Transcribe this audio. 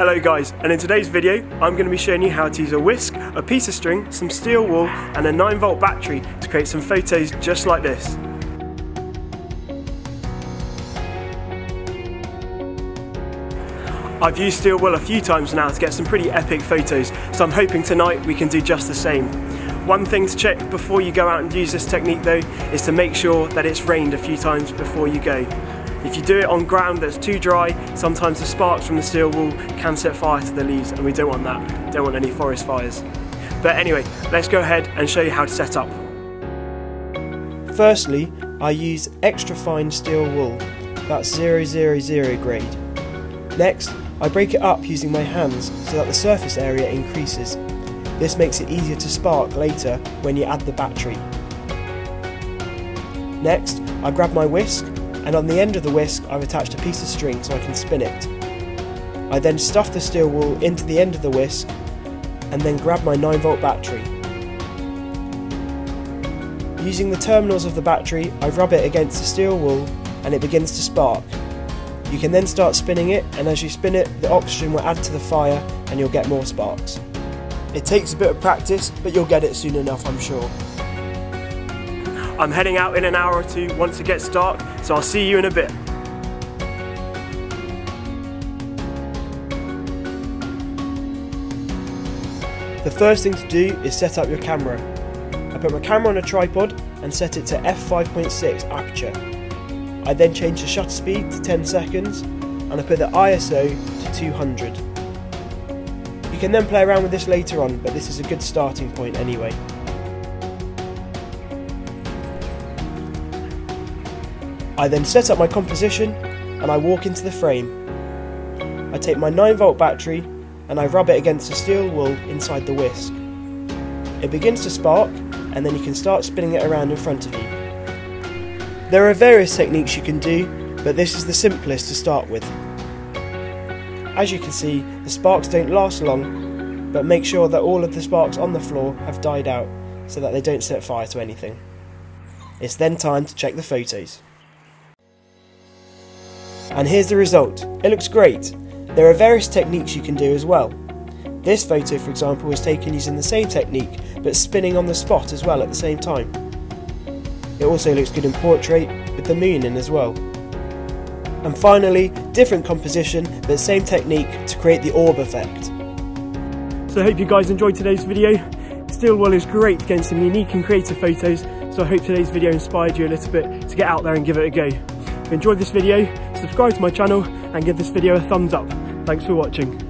Hello guys, and in today's video I'm going to be showing you how to use a whisk, a piece of string, some steel wool and a 9 volt battery to create some photos just like this. I've used steel wool a few times now to get some pretty epic photos, so I'm hoping tonight we can do just the same. One thing to check before you go out and use this technique though is to make sure that it's rained a few times before you go. If you do it on ground that's too dry, sometimes the sparks from the steel wool can set fire to the leaves and we don't want that, don't want any forest fires. But anyway, let's go ahead and show you how to set up. Firstly, I use extra fine steel wool, that's 000 grade. Next, I break it up using my hands so that the surface area increases. This makes it easier to spark later when you add the battery. Next, I grab my whisk and on the end of the whisk I've attached a piece of string so I can spin it. I then stuff the steel wool into the end of the whisk and then grab my 9 volt battery. Using the terminals of the battery I rub it against the steel wool and it begins to spark. You can then start spinning it and as you spin it the oxygen will add to the fire and you'll get more sparks. It takes a bit of practice but you'll get it soon enough I'm sure. I'm heading out in an hour or two once it gets dark, so I'll see you in a bit. The first thing to do is set up your camera. I put my camera on a tripod and set it to f5.6 aperture. I then change the shutter speed to 10 seconds and I put the ISO to 200. You can then play around with this later on, but this is a good starting point anyway. I then set up my composition and I walk into the frame. I take my 9 volt battery and I rub it against the steel wool inside the whisk. It begins to spark and then you can start spinning it around in front of you. There are various techniques you can do, but this is the simplest to start with. As you can see, the sparks don't last long, but make sure that all of the sparks on the floor have died out so that they don't set fire to anything. It's then time to check the photos. And here's the result. It looks great. There are various techniques you can do as well. This photo, for example, was taken using the same technique, but spinning on the spot as well at the same time. It also looks good in portrait, with the moon in as well. And finally, different composition, but same technique to create the orb effect. So I hope you guys enjoyed today's video. Steel wool is great getting some unique and creative photos, so I hope today's video inspired you a little bit to get out there and give it a go. If you enjoyed this video, subscribe to my channel and give this video a thumbs up. Thanks for watching.